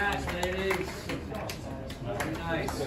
catch, ladies. Very nice.